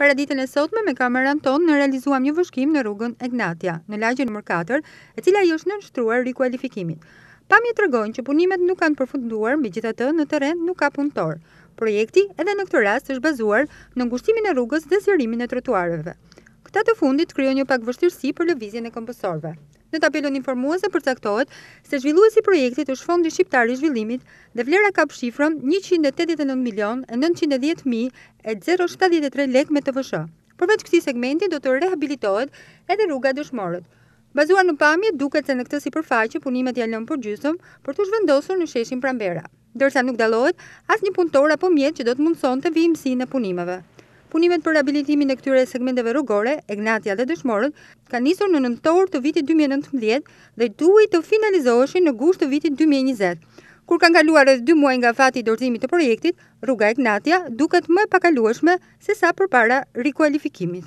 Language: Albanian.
Paraditen e sotme me kameran tonë ne realizuam një vëzhgim në rrugën Egnatia, në lagjen numër 4, e cila i është nënshtruar rikualifikimit. Pamjet tregojnë që punimet nuk kanë përfunduar, megjithatë në terren nuk ka punëtorë. Projekti edhe në këtë rast është bazuar në ngushtimin e rrugës dhe zgjerimin e trotuareve. Këta të fundit krijojnë jo pak vështirësi për lëvizjen e këmbësorëve. Në tabelën informuese përcaktohet se zhvillues i projektit është Fondi Shqiptar i Zhvillimit dhe vlera kap shifrën njëqind e tetëdhjetë e nëntë milionë e nëntëqind e dhjetë mijë e zero shtatëdhjetë e tre lekë me TVSH. Përveç këtij segmenti do të rehabilitohet edhe rruga Dëshmorët. Bazuar në pamje duket se në këtë sipërfaqe punimet janë lënë përgjysmë për t'u zhvendosur në sheshin Pranvera. ndërsa nuk dallohet asnjë punëtor apo mjet që do të mundësonte vijimësinë e punimeve. Punimet për rehabilitimin e këtyre segmenteve rrugore, Egnatia dhe Dëshmorët, kanë nisur në nëntor të vitit dy mijë e nëntëmbëdhjetë dhe duhej të finalizoheshin në gusht të vitit dy mijë e njëzet. Kur kanë kaluar rreth dy muaj nga afati i dorëzimit të projektit, rruga Egnatia duket më e pakalueshme sesa përpara rikualifikimit.